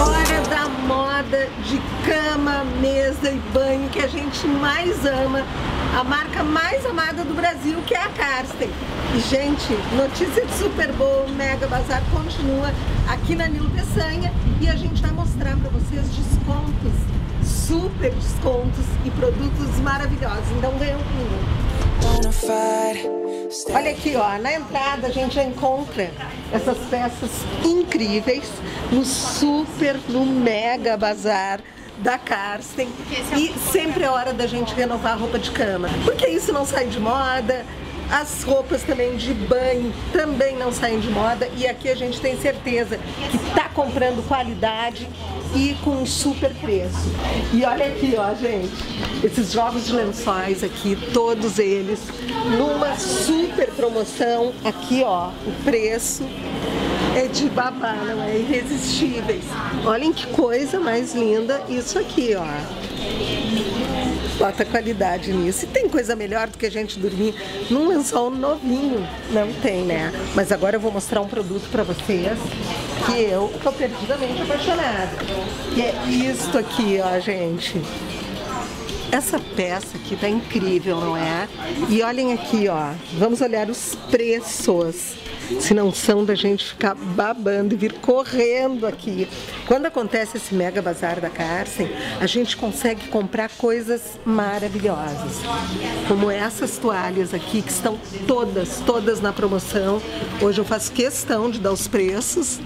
Hora da moda de cama, mesa e banho que a gente mais ama, a marca mais amada do Brasil, que é a Karsten. E, gente, notícia super boa, o Mega Bazar continua aqui na Nilo Peçanha e a gente vai mostrar para vocês descontos, super descontos e produtos maravilhosos. Então, ganha um pingo. Olha aqui, ó, na entrada a gente já encontra essas peças incríveis no super, no mega bazar da Karsten e sempre é hora da gente renovar a roupa de cama, porque isso não sai de moda, as roupas também de banho também não saem de moda e aqui a gente tem certeza que tá comprando qualidade e com super preço. E olha aqui, ó, gente, esses jogos de lençóis aqui, todos eles numa super promoção. Aqui, ó, o preço é de babá, não é? Irresistíveis. Olhem que coisa mais linda isso aqui, ó. Bota qualidade nisso. E tem coisa melhor do que a gente dormir num lençol novinho? Não tem, né? Mas agora eu vou mostrar um produto pra vocês que eu tô perdidamente apaixonada. Que é isto aqui, ó, gente. Essa peça aqui tá incrível, não é? E olhem aqui, ó. Vamos olhar os preços. Se não são da gente ficar babando e vir correndo aqui. Quando acontece esse mega bazar da Carsen, a gente consegue comprar coisas maravilhosas. Como essas toalhas aqui, que estão todas, todas na promoção. Hoje eu faço questão de dar os preços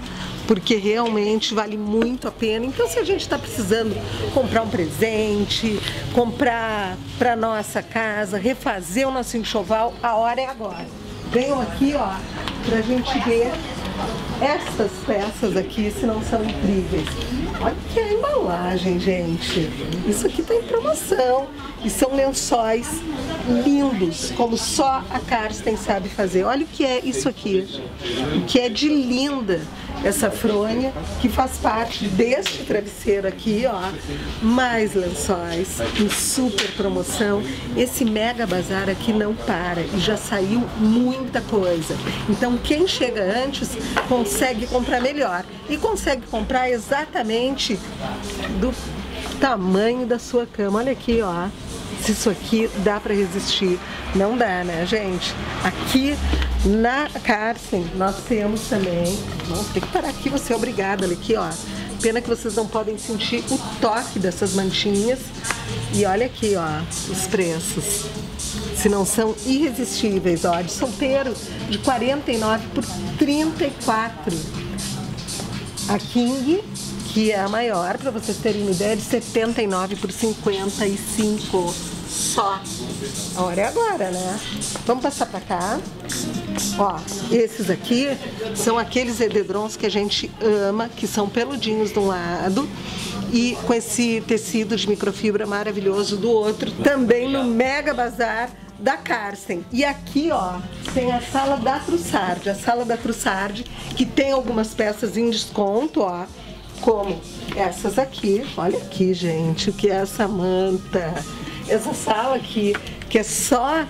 porque realmente vale muito a pena. Então, se a gente está precisando comprar um presente, comprar para nossa casa, refazer o nosso enxoval, a hora é agora. Venham aqui, ó, para a gente ver essas peças aqui, se não são incríveis. Olha que é a embalagem, gente. Isso aqui está em promoção. E são lençóis lindos, como só a Karsten sabe fazer. Olha o que é isso aqui. O que é de linda essa fronha, que faz parte deste travesseiro aqui, ó. Mais lençóis, em super promoção. Esse mega bazar aqui não para e já saiu muita coisa. Então quem chega antes consegue comprar melhor e consegue comprar exatamente do tamanho da sua cama. Olha aqui, ó. Se isso aqui dá para resistir. Não dá, né, gente? Aqui na Carsen nós temos também. Nossa, tem que parar aqui, você é obrigada. Olha aqui, ó. Pena que vocês não podem sentir o toque dessas manchinhas. E olha aqui, ó, os preços. Se não são irresistíveis, ó, de solteiro de 49 por 34. A King, que é a maior, para vocês terem uma ideia, de 79 por 55 só. A hora é agora, né? Vamos passar para cá. Ó, esses aqui são aqueles edredons que a gente ama, que são peludinhos de um lado e com esse tecido de microfibra maravilhoso do outro. Também no Mega Bazar da Carsten. E aqui, ó, tem a sala da Trussard, a sala da Trussard, que tem algumas peças em desconto, ó, como essas aqui. Olha aqui, gente, o que é essa manta. Essa sala aqui, que é só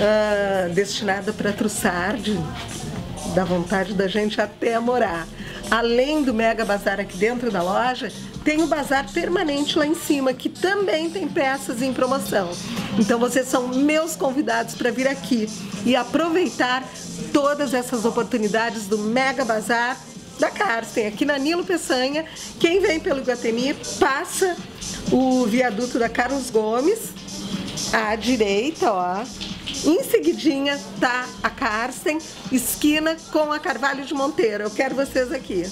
ah, destinada para Trussard, dá vontade da gente até morar. Além do Mega Bazar aqui dentro da loja, tem o bazar permanente lá em cima, que também tem peças em promoção. Então vocês são meus convidados para vir aqui e aproveitar todas essas oportunidades do Mega Bazar da Carsten, aqui na Nilo Peçanha. Quem vem pelo Iguatemi passa o viaduto da Carlos Gomes, à direita, ó. Em seguidinha tá a Carsten, esquina com a Carvalho de Monteiro. Eu quero vocês aqui.